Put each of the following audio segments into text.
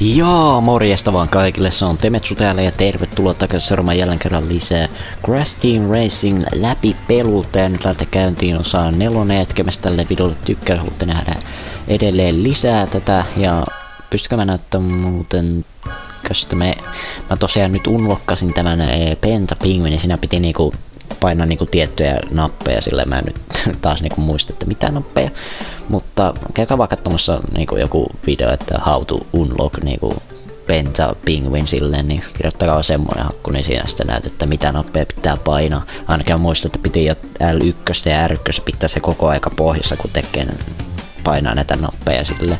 Joo, morjesta vaan kaikille, se on Temetsu täällä ja tervetuloa takaisin seuraamaan jälleen kerran lisää Crash Team Racing läpi pelulta ja nyt lähtä käyntiin osaa nelonen etkemässä tälle videolle tykkää, haluatte nähdä edelleen lisää tätä. Ja pystykö mä näyttämään muuten koska me, mä tosiaan nyt unlokkasin tämän e, Penta Penguin siinä piti niinku painaa niinku tiettyjä nappeja, sillä mä en nyt taas niinku muista, että mitä nappeja. Mutta käykää vaan katsomassa niinku joku video, että how to unlock niinku Penta Penguin silleen, niin kirjoittakaa semmonen hakku, niin siinä sitten näyt, että mitä nappeja pitää painaa. Ainakin muista, että piti L1 ja R1 pitää se koko aika pohjassa, kun tekee painaa näitä nappeja silleen.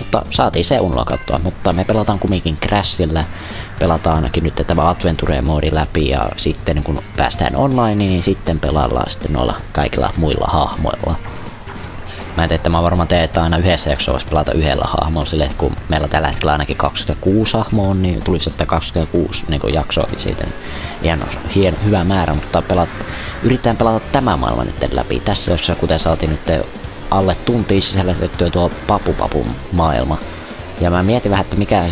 Mutta saatiin se unlokattua, mutta me pelataan kumminkin Crashilla. Pelataan ainakin nyt tämä Adventure-moodi läpi ja sitten kun päästään online, niin sitten pelaillaan sitten noilla kaikilla muilla hahmoilla. Mä en tiedä, että mä varmaan teen, että aina yhdessä jaksossa voisi pelata yhdellä hahmolla sille, kun meillä tällä hetkellä ainakin 26 hahmoa on, niin tulisi, että 26 niin jaksoa siitä ihan hieno, hyvä määrä, mutta pelat, yritetään pelata tämä maailma nyt läpi. Tässä jossa kuten saatiin nyt alle tuntiin sisällytettyä tuo papupapun maailma. Ja mä mietin vähän, että mikä,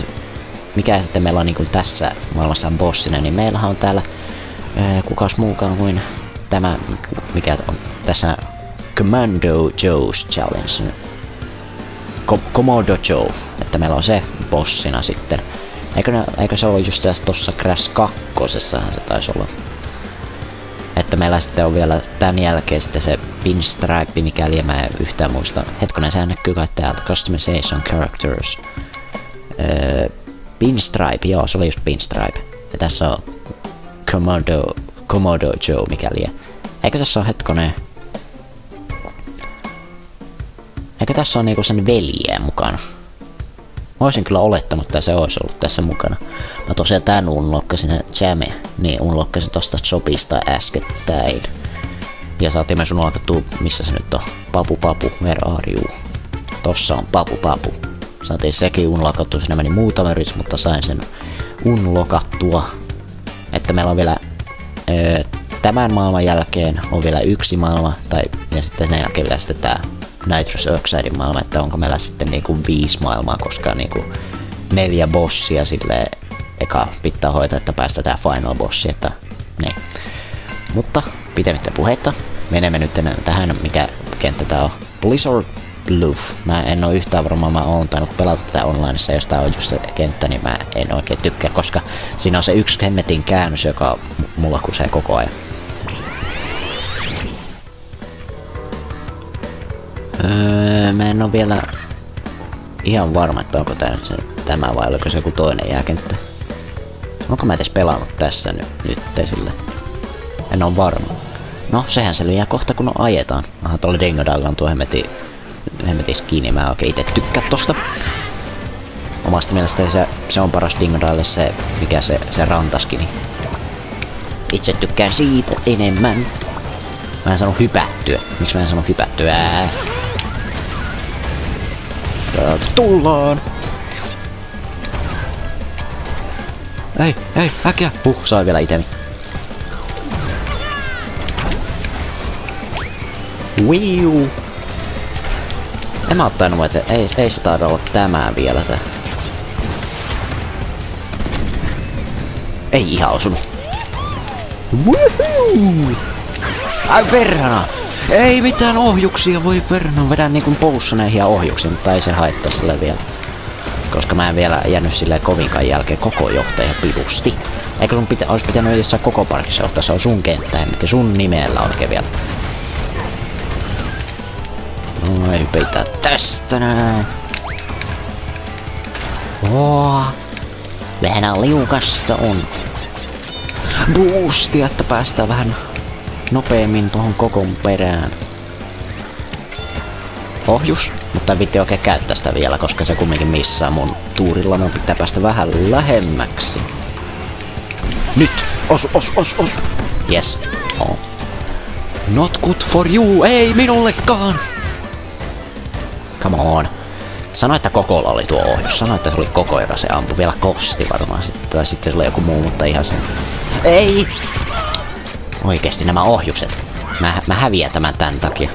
mikä sitten meillä on niin kuin tässä maailmassa on bossina, niin meillähän on täällä ää, kukas muukaan kuin tämä, mikä on tässä Commando Joe's Challenge. Komodo Joe, että meillä on se bossina sitten. Eikö, ne, eikö se ole just tässä tossa Crash 2 se taisi olla että meillä sitten on vielä tämän jälkeen sitten se pinstripe, mikäli mä en yhtään muista. Hetkonen, sehän näkyy kai täältä. Customization Characters. Öö, pinstripe, joo, se oli just pinstripe. Ja tässä on Komodo, Komodo Joe, mikäli. Eikö tässä ole hetkonen... Eikö tässä on niinku sen veljeä mukana? Mä olisin kyllä olettanut, että se olisi ollut tässä mukana. Mä tosiaan tän unlokkasin Jame, niin unlokkasin tosta Chopista äskettäin. Ja saatiin myös unlockattua, missä se nyt on. Papu Papu, where are you? Tossa on Papu Papu. Saatiin sekin unlokattua, sinne meni muutama yritys, mutta sain sen unlokattua. Että meillä on vielä öö, tämän maailman jälkeen on vielä yksi maailma, tai ja sitten sen jälkeen vielä sitten tää Nitrous Oxide maailma, että onko meillä sitten niinku viisi maailmaa, koska niinku neljä bossia sille eka pitää hoitaa, että päästetään final bossi, että niin. Mutta pitemmittä puhetta, menemme nyt tähän, mikä kenttä tää on. Blizzard Bluff. Mä en oo yhtään varmaan, mä oon tainnut pelata tätä onlineissa, jos tää on just se kenttä, niin mä en oikein tykkää, koska siinä on se yksi hemmetin käännös, joka mulla kusee koko ajan. Öö, mä en oo vielä ihan varma, että onko tää nyt se, tämä vai oliko se joku toinen jääkenttä. Onko mä edes pelannut tässä nyt, nyt sille? En oo varma. No, sehän selviää kohta kun ajetaan. Aha, tuolla Dingodalla on tuo hemmetin, hemmetin skini, mä oikein itse tykkää tosta. Omasta mielestä se, se on paras Dingodalle se, mikä se, se rantaskini. Itse tykkään siitä enemmän. Mä en sano hypättyä. Miksi mä en sano hypättyä? Täältä tullaan! Ei, ei, äkkiä! Huh, sai vielä itemi. Wiu! En mä ottanut, että ei, ei se taida olla tämä vielä tää. Ei ihan osunut. Woohoo! Ai perhana! Ei mitään ohjuksia, voi perhana. Vedän niinku poussaneihin ohjuksia, mutta ei se haittaa sille vielä. Koska mä en vielä jäänyt sille kovinkaan jälkeen koko johtaja pilusti. Eikö sun pitä, olisi pitänyt edes koko parkissa johtaa, se on sun kenttä, mutta sun nimellä oikein vielä. No ei pitää tästä näin. Oh. Vähän liukasta on. Boostia, että päästään vähän nopeammin tuohon kokon perään. Ohjus, mutta en vitti oikein käyttää sitä vielä, koska se kumminkin missaa mun tuurilla. Mun pitää päästä vähän lähemmäksi. Nyt! Osu, osu, osu, osu! Yes. Oh. Not good for you! Ei minullekaan! Come on. Sano, että kokolla oli tuo ohjus. Sano, että se oli koko, joka se ampui. Vielä kosti varmaan sitten. Tai sitten se oli joku muu, mutta ihan se... Ei! Oikeesti nämä ohjukset. Mä, mä häviän tämän tän takia.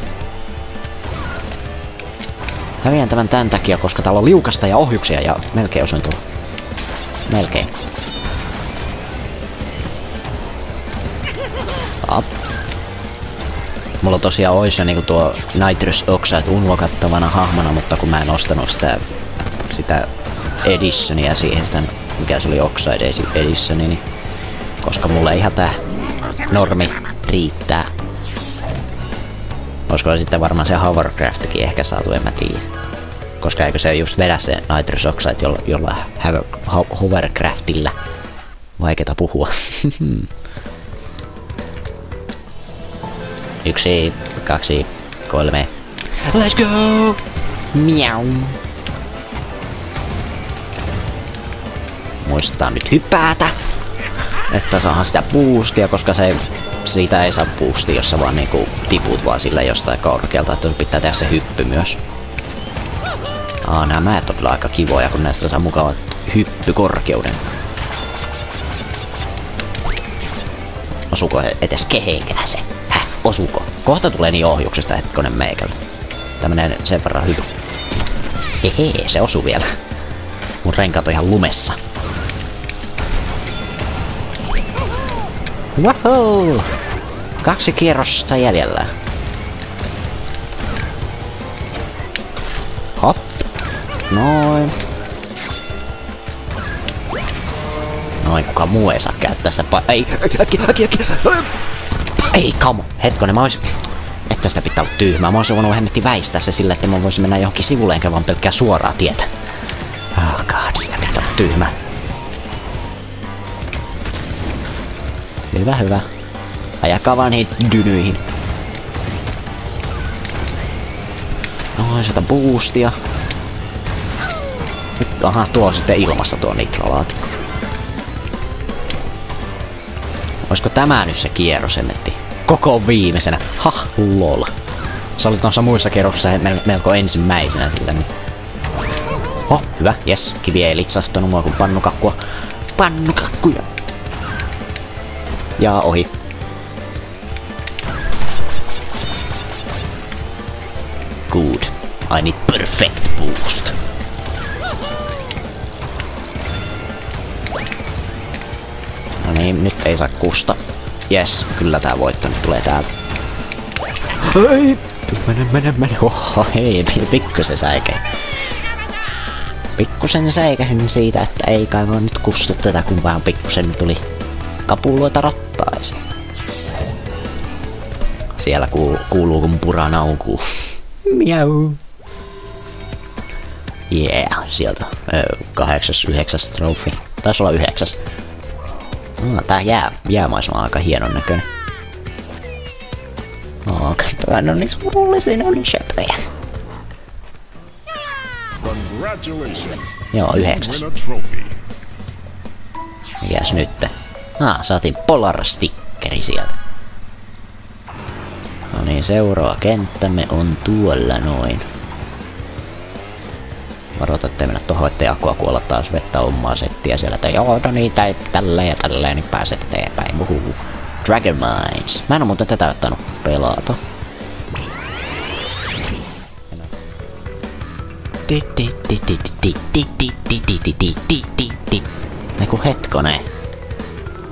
Häviän tämän tän takia, koska täällä on liukasta ja ohjuksia ja melkein osuin tuolla. Melkein. Up. Mulla tosiaan ois jo niinku tuo Nitrous Oxide unlokattavana hahmona, mutta kun mä en ostanut sitä, sitä editionia siihen, sitä, mikä se oli Oxide editioni, niin koska mulle ihan tää normi riittää. Olisiko sitten varmaan se hovercraftikin ehkä saatu, en mä tiedä. Koska eikö se just vedä se Nitrous Oxide jolla, jolla hovercraftilla. Vaikeeta puhua. Yksi, kaksi, kolme. Let's go! Miau. Muistetaan nyt hypätä. Että saadaan sitä boostia, koska se siitä ei saa boostia, jos sä vaan niinku tiput vaan sillä jostain korkealta, että pitää tehdä se hyppy myös. Aa, nämä mäet on kyllä aika kivoja, kun näistä saa mukavat hyppykorkeuden. Osuuko edes kehenkään se? Häh, osuuko? Kohta tulee niin ohjuksesta hetkonen meikällä. Tämmönen sen verran hyvä. Hehe, se osu vielä. Mun renkaat on ihan lumessa. Wahoo! Kaksi kierrosta jäljellä. Hop. Noin. Noin, kuka muu ei saa käyttää sitä pa- Ei, äkki, äkki, äkki. Ei, kamo. Hetkonen, mä ois... Että sitä pitää olla tyhmää. Mä oisin voinut hemmetti väistää se sillä, että mä voisin mennä johonkin sivulle enkä vaan pelkkää suoraa tietä. Oh god, sitä pitää olla tyhmää. Hyvä, hyvä. Ajakaa vaan niihin dynyihin. Noin, sieltä boostia. Nyt, aha, tuo on sitten ilmassa tuo nitrolaatikko. Olisiko tämä nyt se kierros, emmetti? Koko viimeisenä. Ha, lol. Se oli tuossa muissa kerroksissa melko ensimmäisenä sillä niin. Oh, hyvä, yes. Kivi ei litsahtanut mua kuin pannukakkua. Pannukakkuja. Ja ohi. Good. I need perfect boost. No niin, nyt ei saa kusta. Yes, kyllä tää voitto nyt tulee täältä. Hei! Mene, mene, mene. Oho, hei, pikkusen säikä. Pikkusen säikähin siitä, että ei kai voi nyt kusta tätä, kun vaan pikkusen tuli kapuloita rattaisiin. Siellä kuuluu, kuuluu kun pura naukuu. Miau. Yeah, sieltä kahdeksas, yhdeksäs trofi. Taisi olla yhdeksäs. No, tää jää, jäämaisema on aika hienon näköinen. Oh, katsokaa, ne on niin surullisia, ne on niin söpöjä. Joo, yhdeksäs. Mikäs nytte? Ah, saatiin Polar Stickeri sieltä. No niin, seuraava kenttämme on tuolla noin. Varoita, ettei mennä tohon, ettei Akua kuolla taas vettä omaa settiä siellä. Tai joo, no niin, tai tällä ja tällä, niin pääset eteenpäin. Uhuhu. Dragon Mines. Mä en oo muuten tätä ottanut pelata. Eiku hetkonen.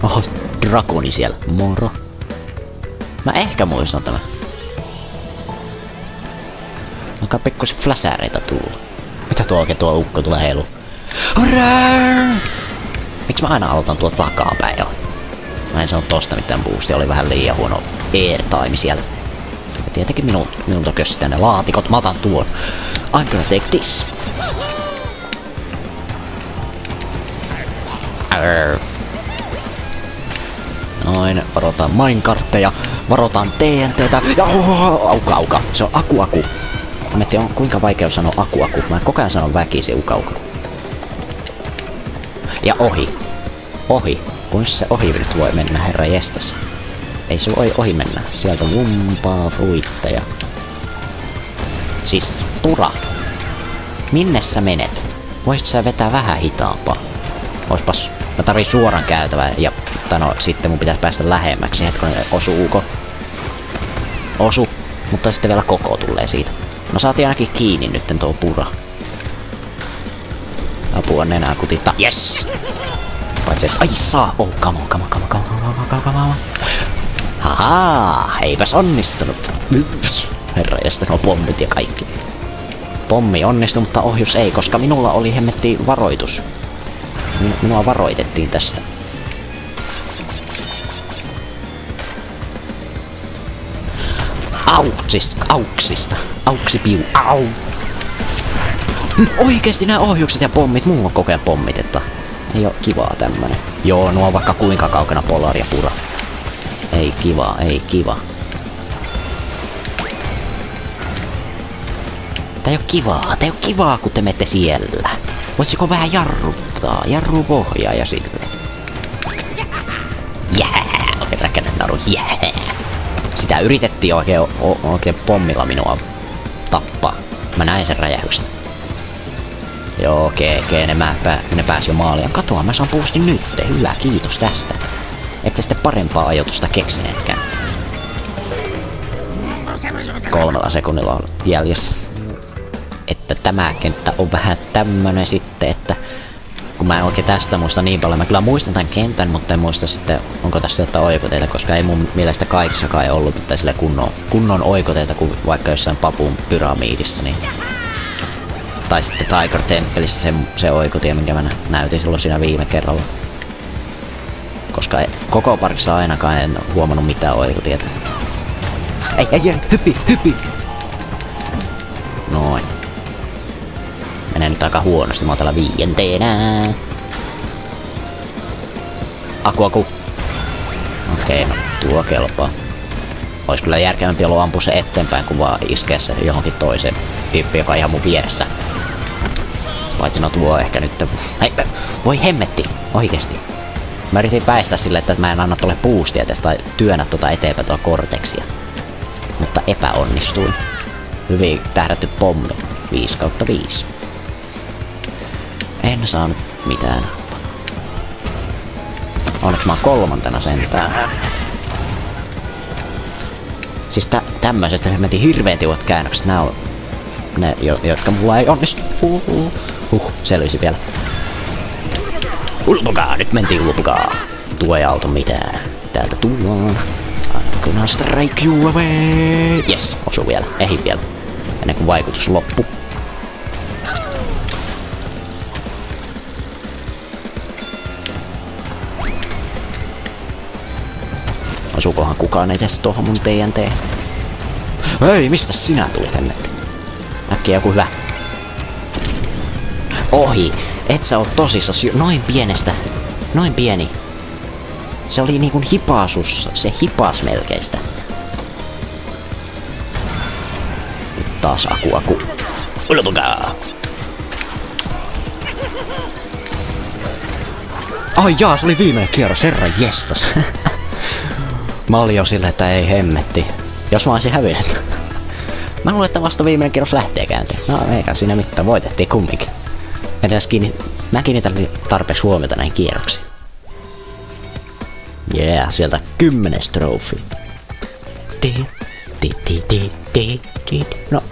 Oho, drakoni siellä. Moro. Mä ehkä muistan tämän. Alkaa pikkusen fläsääreitä tulla. Mitä tuo oikein tuo ukko tulee heilu? Miksi mä aina aloitan tuo takapäin jo? Mä en sano tosta mitään boostia, oli vähän liian huono airtime siellä. Ja tietenkin minun, minulta kössitään ne laatikot, mä otan tuon. I'm gonna take this. Arr. Noin, varotaan minekartteja, varotaan TNTtä, ja auka auka, se on aku aku. Mä tiedän, kuinka vaikea on sanoa aku aku, mä koko ajan sanon väkisin uka uka. Ja ohi. Ohi. Kuinka se ohi nyt voi mennä, herra jestas? Ei se voi ohi mennä. Sieltä vumpaa fruitteja. Siis, Tura. Minne sä menet? Voisit sä vetää vähän hitaampaa? Oispas, mä tarvii suoran käytävää ja no, sitten mun pitäisi päästä lähemmäksi hetken osuuko. Osu, mutta sitten vielä koko tulee siitä. No saatiin ainakin kiinni nytten tuo pura. Apua nenää kutittaa. Yes! Paitsi et... Ai saa! Oh, come on, come on, come on, come on, come on, come on. Haha, eipäs onnistunut. Herra, ja sitten nuo pommit ja kaikki. Pommi onnistui, mutta ohjus ei, koska minulla oli hemmetti varoitus. Minua varoitettiin tästä. Auksista, auksista, auksipiu, au. Oikeesti nämä ohjukset ja pommit, mulla on kokea pommitetta. Ei oo kivaa tämmönen. Joo, nuo on vaikka kuinka kaukana Polar ja Pura. Ei kiva, ei kiva. Tää ei oo kivaa, tää ei oo kivaa kun te menette siellä. Voisiko vähän jarruttaa? Jarru pohjaa ja sille. Jää! Oikein räkänen naru, jää! Sitä yritettiin oikein, oikein pommilla minua tappaa. Mä näin sen räjähyksen. Joo, okei, okay, okay, ne, mä, ne pääsi jo maaliin. Katoa, mä saan boostin nyt. Hyvä, kiitos tästä. Ette sitten parempaa ajoitusta keksineetkään. Kolmella sekunnilla on jäljessä. Että tämä kenttä on vähän tämmönen sitten, että kun mä en oikein tästä muista niin paljon. Mä kyllä muistan tämän kentän, mutta en muista sitten, onko tässä jotain oikoteita, koska ei mun mielestä kaikissakaan ei ollut mitään sille kunnon, kunnon oikoteita kuin vaikka jossain papun pyramiidissa, niin tai sitten Tiger Temppelissä se, se oikotie, minkä mä näytin silloin siinä viime kerralla. Koska ei, koko parissa ainakaan en huomannut mitään oikotietä. Ei, ei, ei, hyppi, hyppi! Noin. Menee nyt aika huonosti, mä oon täällä viienteenä. Aku, aku. Okei, no tuo kelpaa. Ois kyllä järkevämpi ollut ampua se eteenpäin, kun vaan iskee se johonkin toiseen tyyppi, joka on ihan mun vieressä. Paitsi no tuo ehkä nyt... Hei, voi hemmetti, oikeesti. Mä yritin päästä sille, että mä en anna tuolle boostia tästä tai työnnä tuota eteenpäin tuolla korteksia. Mutta epäonnistuin. Hyvin tähdätty pommi. 5 kautta 5. En saanut mitään. Onneksi mä oon kolmantena sentään. Siis tä tämmöiset hemmetin hirveän tiukat käännökset, nää on ne, jo jotka mulla ei onnistu. Uh, uh. Huh, selvisi vielä. Ulpukaa, nyt mentiin ulpukaa. Tuo ei auta mitään. Täältä tullaan. Gonna strike you away. Yes, osu vielä. Ehi vielä. Ennen kuin vaikutus loppu. Osukohan kukaan edes tuohon mun TNT? Hei, mistä sinä tulit hemmetti? Äkkiä joku hyvä ohi. Et sä oo tosissas noin pienestä. Noin pieni. Se oli niinku hipasus. Se hipas melkeistä. Nyt taas aku aku. Ulpukaa! Ai jaa, se oli viimeinen kierros, herra jestas. mä olin jo että ei hemmetti. Jos mä olisin hävinnyt. mä luulen, että vasta viimeinen kierros lähtee käyntiin. No eikä siinä mitään, voitettiin kumminkin. Edes kiinni, mä kiinnitän tarpeeksi huomiota näihin kierroksiin. Yeah, sieltä kymmenes trofi. No,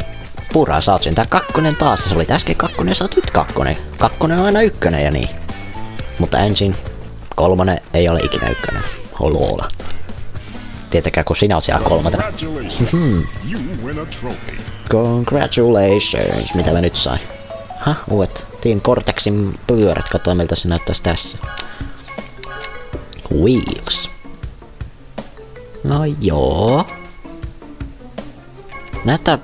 puraa oot sen. Tää kakkonen taas. Se oli äsken kakkonen, sä nyt kakkonen. Kakkonen on aina ykkönen ja niin. Mutta ensin kolmonen ei ole ikinä ykkönen. Holola. Tietenkään kun sinä oot siellä kolmantena. Congratulations. Mitä mä nyt sain? Ha, uudet Team Cortexin pyörät. Katsotaan miltä se näyttäisi tässä. Wheels. No joo. Näyttää...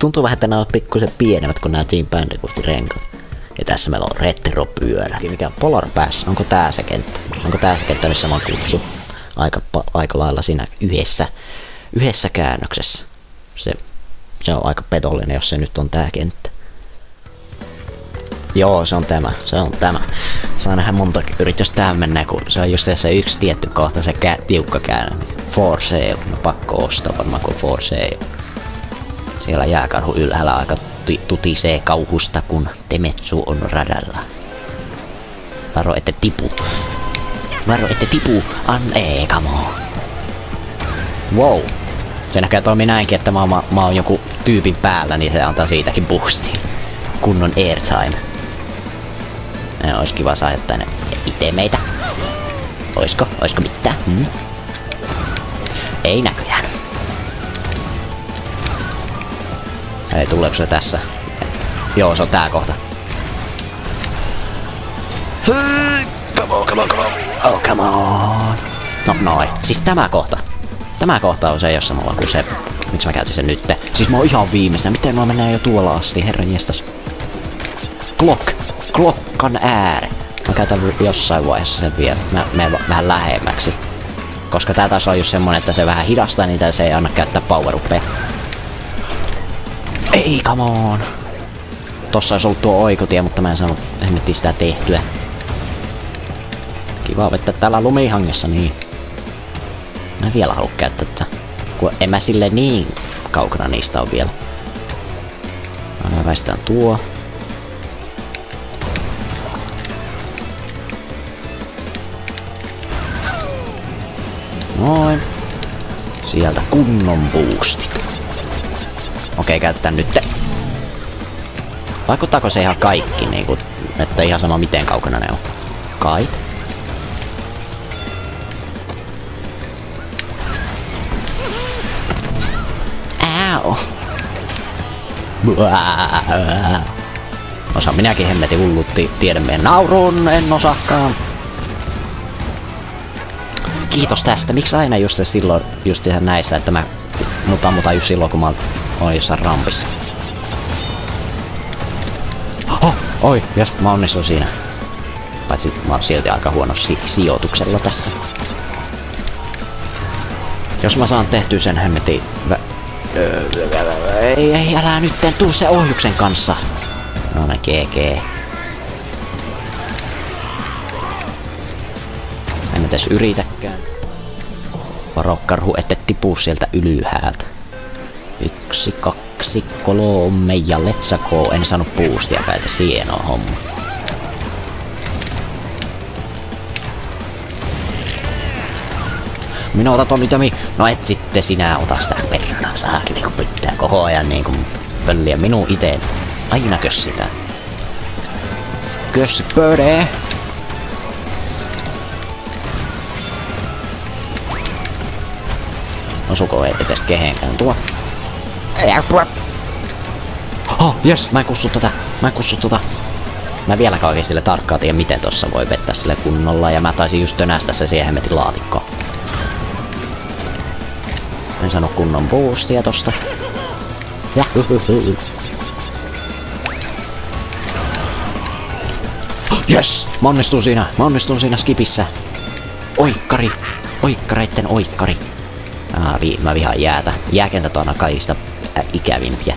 Tuntuu vähän, että nämä on pikkusen pienemmät kuin nämä Team Bandicootin renkat. Ja tässä meillä on retropyörä. Mikä on Polar Pass? Onko tää se kenttä? Onko tää se kenttä, missä mä oon kutsu? Aika, aika lailla siinä yhdessä, yhdessä käännöksessä. Se, se on aika petollinen, jos se nyt on tää kenttä. Joo, se on tämä. Se on tämä. Saa nähdä monta yritystä tähän mennä, kun se on just se yksi tietty kohta, se kä tiukka käännö. For sale. No pakko ostaa varmaan kuin for sale. Siellä jääkarhu ylhäällä aika tutisee kauhusta, kun Temetsu on radalla. Varo, ette tipu. Varo, ette tipu. An, ei, come on. Wow. Se näkee toimii näinkin, että mä, mä, mä oon joku tyypin päällä, niin se antaa siitäkin boosti. Kunnon airtime. Ne olisi kiva saada tänne itemeitä. Oisko? Oisko mitään? Hmm? Ei näköjään. Ei tuleeko se tässä? Joo, se on tää kohta. Come on, come on, come on. Oh, come on. No noin. Siis tämä kohta. Tämä kohta on se, jossa mulla kuin se... Miksi mä käytin sen nytte? Siis mä oon ihan viimeistä. Miten mä mennään jo tuolla asti, herran jestas. Clock. Klokkan ääre. Mä käytän jossain vaiheessa sen vielä. Mä menen vähän lähemmäksi. Koska tää taas on just semmonen, että se vähän hidastaa niitä se ei anna käyttää power uppeja. Ei, come on. Tossa olisi ollut tuo oikotie, mutta mä en saanut hemmetti sitä tehtyä. Kiva vettä täällä lumihangessa, niin. Mä vielä halua käyttää tätä. Kun en mä sille niin kaukana niistä on vielä. Mä väistän tuo. Noin. Sieltä kunnon boostit. Okei, käytetään nyt. Vaikuttaako se ihan kaikki, niinku, että ihan sama miten kaukana ne on? Kait? Au. Osa minäkin hemmetin hullutti tiedämme naurun, en osakaan. Kiitos tästä. Miksi aina just se silloin, just ihan näissä, että mä mut ammutaan just silloin, kun mä oon jossain rampissa. Oh, oi, jes, mä onnistuin siinä. Paitsi mä oon silti aika huono si sijoituksella tässä. Jos mä saan tehtyä sen hemmetin ei, ei, älä nyt tuu se ohjuksen kanssa. No ne GG. En edes yritäkään. Varo karhu, ette tipu sieltä ylhäältä. Yksi, kaksi, kolme ja let's go. En saanut boostia päätä, hienoa homma. Minä otat on Tomi. No et sitten sinä ota sitä perintää. Säkin niinku pitää koko ajan niinku pölliä minun iteen. Aina sitä. Kös pöde. Osuko ei edes kehenkään tuo? Oh, jes, mä en kussu tätä. Mä en kussu tota. Mä vielä oikein sille tarkkaan tiedä, miten tossa voi vetää sille kunnolla, ja mä taisin just tönästä se siihen hemmetin laatikkoon. En sano kunnon boostia tosta. Yes! Mä onnistun siinä! Mä onnistun siinä skipissä! Oikkari! Oikkareitten oikkari! Ah, vi mä vihaan jäätä. Jääkentät on kaikista äh, ikävimpiä.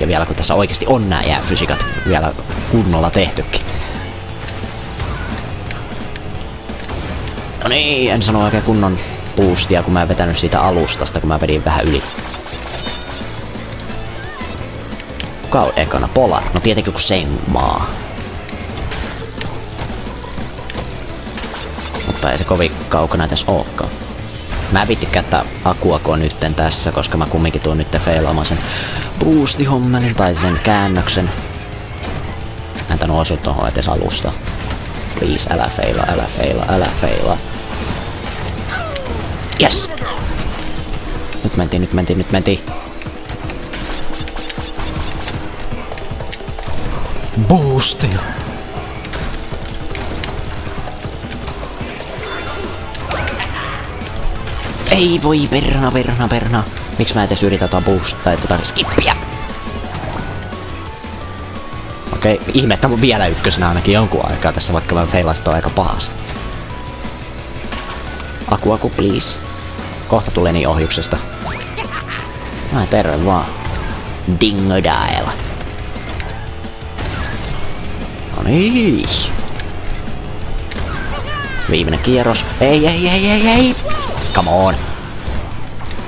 Ja vielä kun tässä oikeasti on nää jääfysikat vielä kunnolla tehtykin. No niin, en sano oikein kunnon boostia, kun mä en vetänyt siitä alustasta, kun mä vedin vähän yli. Kuka on ekana? Polar? No tietenkin kun Sengmaa. Mutta ei se kovin kaukana tässä olekaan. Mä vitti käyttää Akuakoa nytten tässä, koska mä kumminkin tuun nyt feilaamaan sen boosti-hommelin tai sen käännöksen. Mä en tän osu tohon etes alusta. Please, älä feila, älä feila, älä feila. Yes! Nyt mentiin, nyt mentiin, nyt mentiin. Boostia! Ei voi perna, perna, perna. Miksi mä edes yritä tota boost tai tota skippiä? Okei, okay, ihme, että mun vielä ykkösenä ainakin jonkun aikaa tässä, vaikka mä feilasin aika pahasti. Aku, aku, please. Kohta tulee niin ohjuksesta. Ai terve vaan. Dingodile. No niin. Viimeinen kierros. Ei, ei, ei, ei, ei. Come on.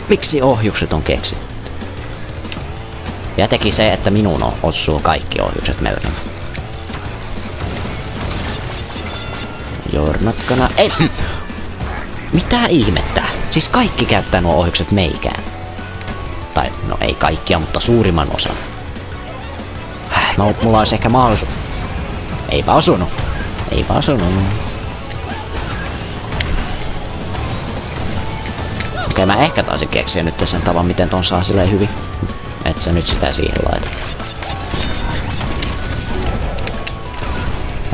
Miksi ohjukset on keksitty? Ja teki se, että minun osuu kaikki ohjukset melkein. Jornatkana. Ei! Mitä ihmettä? Siis kaikki käyttää nuo ohjukset meikään. Tai no ei kaikkia, mutta suurimman osan. No, mulla olisi ehkä mahdollisuus... Eipä osunut. Eipä osunut. Okei, okay, mä ehkä taisin keksiä nyt sen tavan, miten ton saa silleen hyvin. Et sä nyt sitä siihen laita.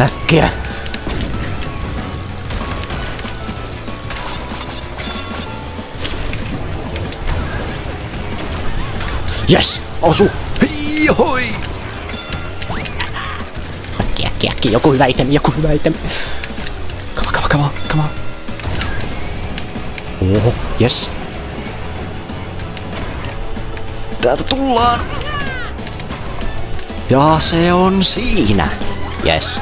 Äkkiä! Yes! Osu! Hoi! Äkki, äkki, äkki, joku hyvä item, joku hyvä item. Come on, come on, come on, come on. Oho, yes. Täältä tullaan. Ja se on siinä. Yes.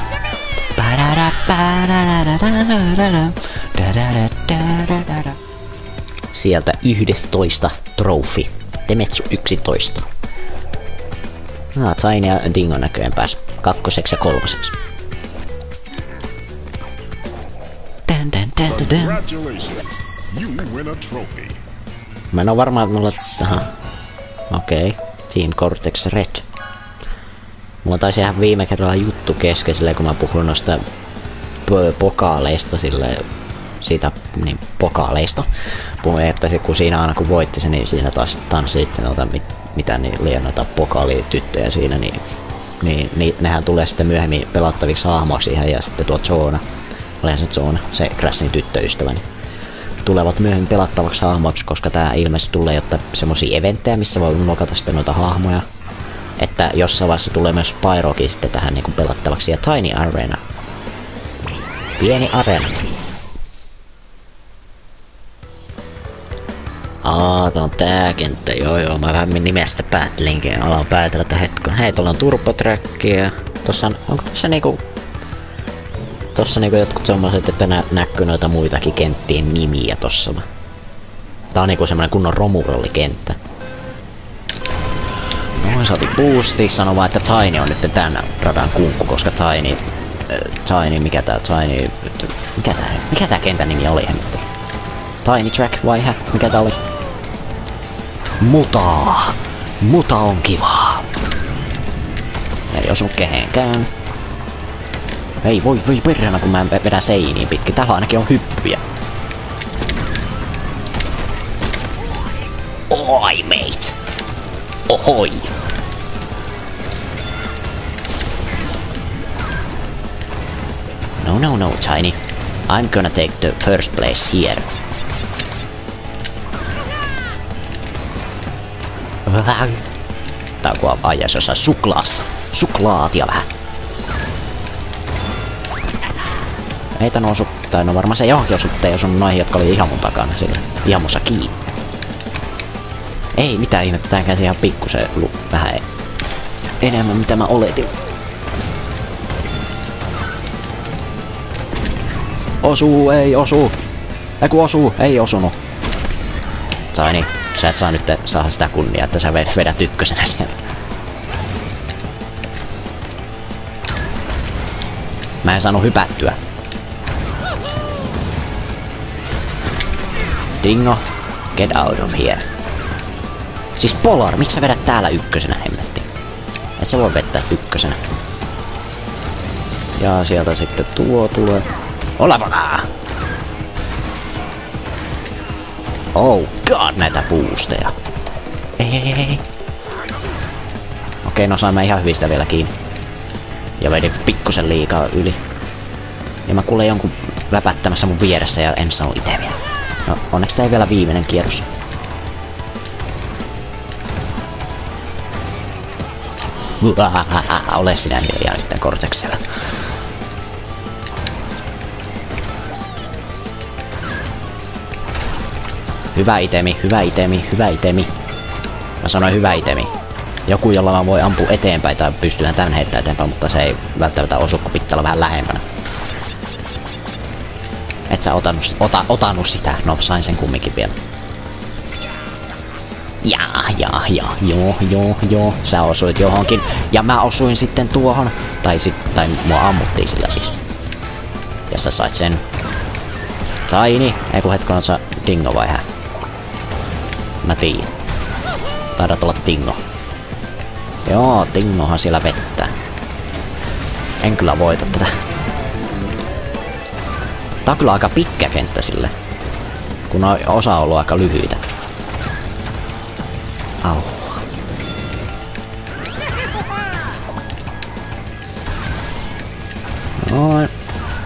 Sieltä 11 trofi. Temetsu 11. Ah, Tiny ja Dingo näköjään pääs kakkoseksi ja kolmoseksi. Dun, dun, dun, dun. Mä en oo varma, että mulla... Aha. Okei. Okay. Team Cortex Red. Mulla taisi ihan viime kerralla juttu kesken silleen, kun mä puhun noista pokaaleista sille siitä niin, pokaaleista. Puhuin, että se, kun siinä aina kun voitti se, niin siinä taas tanssitte noita, mit, mitä niin liian noita pokaalityttöjä siinä, niin, niin, niin nehän tulee sitten myöhemmin pelattaviksi hahmoiksi ihan ja sitten tuo Zona, olihan se Zona, se Crashin tyttöystäväni, niin tulevat myöhemmin pelattavaksi hahmoiksi, koska tää ilmeisesti tulee jotta semmosia eventtejä, missä voi unlokata sitten noita hahmoja. Että jossain vaiheessa tulee myös Spyrokin sitten tähän niinku pelattavaksi ja Tiny Arena. Pieni arena. Aa, tää on tää kenttä, joo joo, mä vähän nimestä päättelinkin, alan päätellä tätä hetken. Hei, tuolla on turbotrackia. Tossa on, onko tässä niinku... Tossa niinku jotkut semmoset, että nä näkyy noita muitakin kenttien nimiä tossa. Tää on niinku semmonen kunnon romurollikenttä. Noin saatiin boosti, sano vaan, että Tiny on nyt tän radan kunkku, koska Tiny... Äh, Tiny, mikä tää Tiny... Mikä tää, mikä tää kentän nimi oli? Tiny Track vai hä? Mikä tää oli? Mutaa! Muta on kivaa! Ei osu kehenkään. Ei voi, voi perhana kun mä en vedä seiniin pitkin. Täällä ainakin on hyppyjä. Oi, mate! Ohoi! No, no, no, Tiny. I'm gonna take the first place here. Tää on kun ajas jossain suklaassa. Suklaatia vähän. Ei tän osu, tai no varmaan se johki osu, jos on noihin, jotka oli ihan mun takana sillä. Ihan mussa kiinni. Ei mitään ihmettä, tää käsi ihan pikkusen vähän enemmän mitä mä oletin. Osuu, ei osu. Eiku osuu, ei osunut. Sai niin. Sä et saa nyt saa sitä kunnia, että sä vedät ykkösenä siellä. Mä en saanut hypättyä. Dingo, get out of here. Siis Polar, miksi sä vedät täällä ykkösenä, hemmetti? Et sä voi vettää ykkösenä. Ja sieltä sitten tuo tulee. Olevana! Oh god, näitä boosteja. Ei, ei, ei, ei. Okei, no saimme ihan hyvistä vielä kiinni. Ja vedin pikkusen liikaa yli. Ja mä kuulen jonkun väpättämässä mun vieressä ja en sano itse vielä. No, onneksi tää ei vielä viimeinen kierros. Ole sinä hiljaa nyt korteksella. Hyvä itemi, hyvä itemi, hyvä itemi. Mä sanoin hyvä itemi. Joku, jolla mä voi ampua eteenpäin tai pystyhän tän heittää eteenpäin, mutta se ei välttämättä osu, kun pitää olla vähän lähempänä. Et sä otannut, ota, otannut sitä. No, sain sen kumminkin vielä. Ja, ja, ja, joo, joo, joo. Sä osuit johonkin. Ja mä osuin sitten tuohon. Tai sit, tai mua ammuttiin sillä siis. Ja sä sait sen. Tiny. Ei kun hetken on dingo vai hä? Mä tiedän. Taidat olla Tingo. Joo, Tingohan siellä vettä. En kyllä voita tätä. Tää on kyllä aika pitkä kenttä sille. Kun on osa ollut aika lyhyitä. Au. Noin.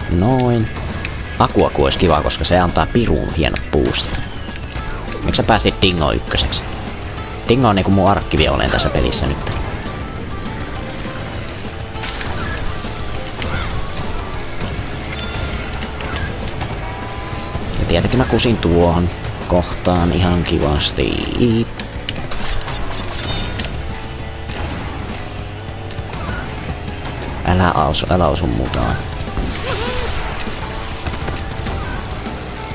Noin. Akuaku olisi kiva, koska se antaa pirun hienot boostit. Miksi sä päästit Dingo ykköseksi? Dingo on niinku mun arkkiviolleen tässä pelissä nyt. Ja tietenkin mä kusin tuohon kohtaan ihan kivasti. Älä osu, älä osu mukaan.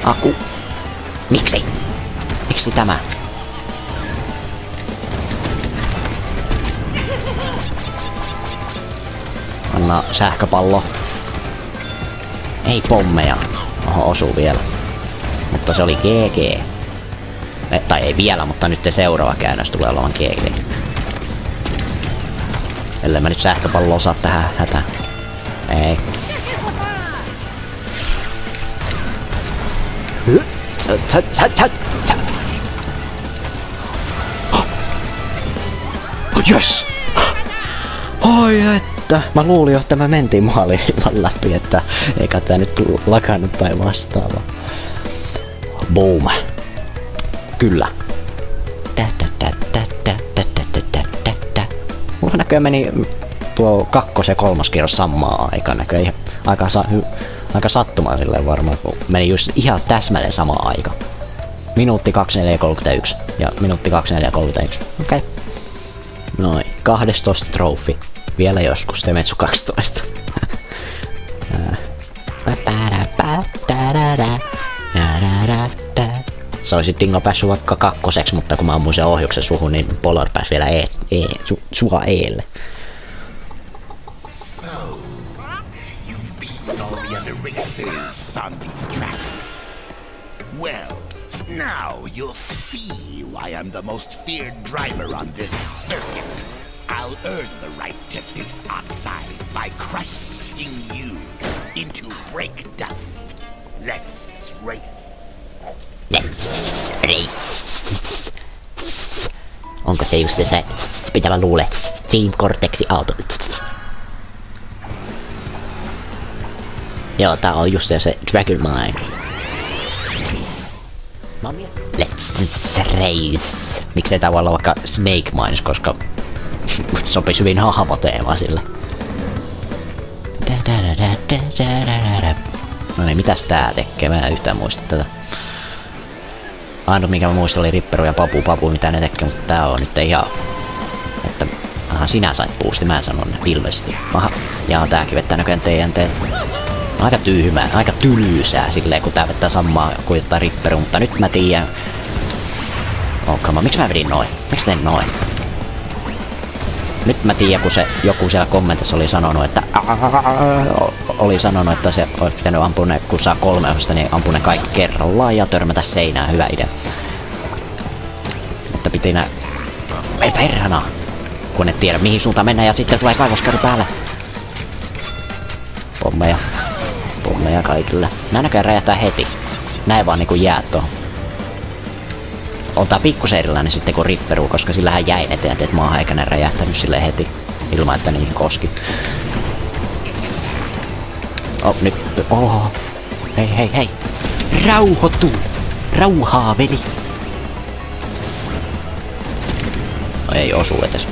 Aku. Miksi? Miksi tämä? Anna sähköpallo. Ei pommeja. Oho, osuu vielä. Mutta se oli GG. E, tai ei vielä, mutta nyt se seuraava käännös tulee olemaan GG. Ellei mä nyt sähköpallo osaa tähän hätään. Ei. Yes! Oi että! Mä luulin että mä mentiin maaliin läpi, että eikä tää nyt lakannut tai vastaava. Boom. Kyllä. Mulla näköjään meni tuo kakkos- ja kolmas kierros samaa aikaa näköjään. Aika, sa aika sattumaa silleen varmaan, kun meni just ihan täsmälleen sama aika. Minuutti 2431 ja minuutti 2431. Okei. Okay. Noin, 12 trofi. Vielä joskus, Temetsu 12. Se olisi Dingo päässyt vaikka kakkoseksi, mutta kun mä ammuin sen ohjuksen suhun, niin Polar pääsi vielä e, e, su, sua eelle. The most feared driver on this circuit. I'll earn the right to this oxide by crushing you into break dust. Let's race. Let's race. Onko se just se, se mitä mä luulen? Team Cortexi auto. Joo, tää on just se, se Dragon Mine. Let's race. Miksei tää voi olla vaikka Snake Mines, koska sopisi hyvin hahmoteema sille. No niin, mitäs tää tekee? Mä en yhtään muista tätä. Ainut mikä mä muistin oli Ripperu ja Papu Papu mitä ne tekee, mutta tää on nyt ihan... Että... Aha, sinä sait boosti, mä sanon ne ilmeisesti. Aha, ja tääkin vettää näköjään TNT. Aika tyhmää, aika tylyysää silleen kun tää vettää samaa kuin jotain Ripperu, mutta nyt mä tiedän... Oh, come on, miksi mä vedin noin? Miksi tein noin? Nyt mä tiedän, kun se joku siellä kommentissa oli sanonut, että oli sanonut, että se olisi pitänyt ampua ne, kun saa kolme osasta, niin ampua ne kaikki kerrallaan ja törmätä seinään. Hyvä idea. Että piti nää... Ei perhana! Kun et tiedä mihin suuntaan mennään ja sitten tulee kaivoskäry päälle. Pommeja. Pommeja kaikille. Nää näköjään räjähtää heti. Näin vaan niinku jää tuohon tää pikkusen erilainen sitten kuin Ripperu, koska sillähän jäi ne teet maahan eikä ne räjähtänyt sille heti ilman, että niihin koski. Oh, nyt. Oh. Hei, hei, hei. Rauhoitu. Rauhaa, veli. No, ei osu edes.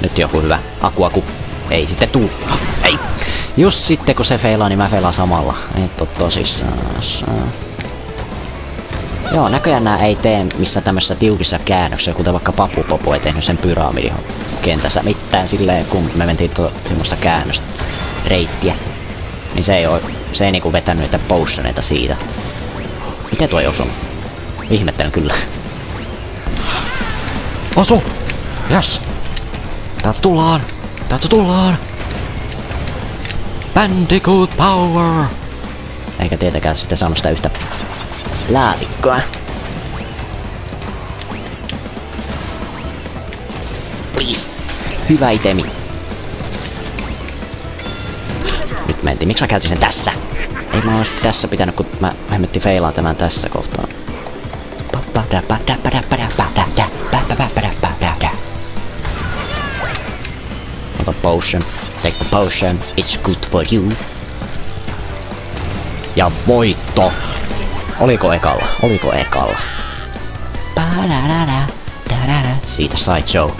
Nyt joku hyvä. Aku, aku. Ei sitten tuu. Ei. Just sitten kun se feilaa, niin mä feilaan samalla. Et oo tosissaan. Joo, näköjään nää ei tee missä tämmössä tiukissa käännöksissä, kuten vaikka Papu Popo ei tehnyt sen pyramidin kentässä mitään silleen, kun me mentiin tuo semmoista käännöstä reittiä. Niin se ei oo, se ei niinku vetänyt niitä potioneita siitä. Miten tuo ei osunut? Ihmettelen kyllä. Osu! Yes! Täältä tullaan! Täältä tullaan! Bandicoot Power! Eikä tietenkään sitten saanut sitä yhtä laatikkoa. please. Hyvä itemi. Nyt mentiin. Miksi mä käytin sen tässä? Ei mä olisi tässä pitänyt, kun mä hemmetti feilaan tämän tässä kohtaa. Ota potion. Take the potion. It's good for you. Ja voitto! Oliko ekalla? Oliko ekalla? Siitä sai Joe.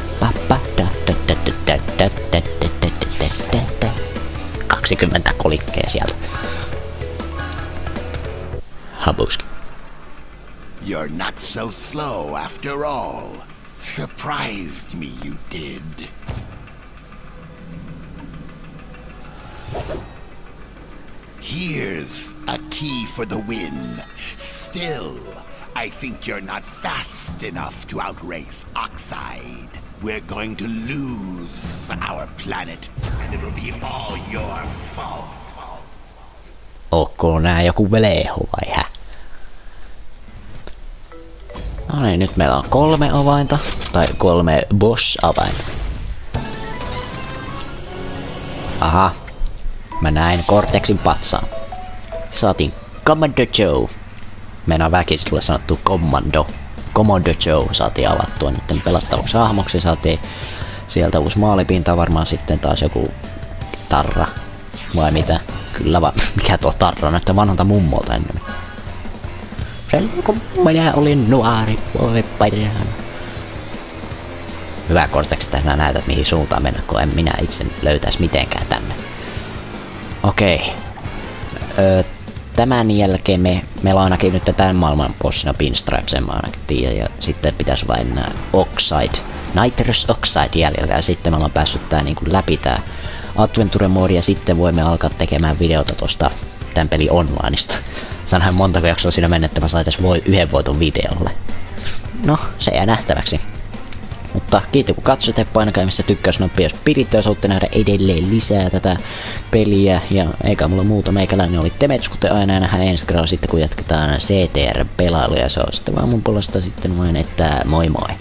20 kolikkeen sieltä. Habuski. You're not so slow after all. Surprised me you did. Here's a key for the win. Still, I think you're not fast enough to outrace Oxide. We're going to lose our planet, and it'll be all your fault. Onko nää joku veleho vai hä? No niin, nyt meillä on kolme avainta, tai kolme boss-avainta. Aha, mä näin Cortexin patsaan. Saatiin Commando Joe. Meidän väkisin tulee sanottu Commando. Commando Joe saatiin avattua nyt pelattavaksi hahmoksi. Saatiin sieltä uusi maalipinta, varmaan sitten taas joku tarra. Vai mitä? Kyllä vaan. Mikä tuo tarra näyttää vanhalta mummolta enemmän. Silloin kun minä olin nuori, voi perhana. Hyvä Cortex, että näytät mihin suuntaan mennä, kun en minä itse löytäisi mitenkään tänne. Okei. Öö, tämän jälkeen me, meillä on ainakin nyt tämän maailman bossina Pinstripes, en mä ainakin tiedä, ja sitten pitäisi vain nää Oxide, Nitrous Oxide jäljellä, ja sitten me ollaan päässyt tää niinku läpi tää Adventure Mode, ja sitten voimme alkaa tekemään videota tosta tämän pelin onlineista. Sanoin monta jaksoa siinä mennä, että mä voi yhden voiton videolle. No, se jää nähtäväksi. Mutta kiitos kun katsoitte, painakaa missä tykkäysnappia, jos piditte, jos haluatte nähdä edelleen lisää tätä peliä. Ja eikä mulla muuta, meikäläinen oli Temets, kuten aina nähdään ensi kerralla sitten kun jatketaan CTR-pelailuja. Se on sitten vaan mun puolesta sitten vain, että moi moi.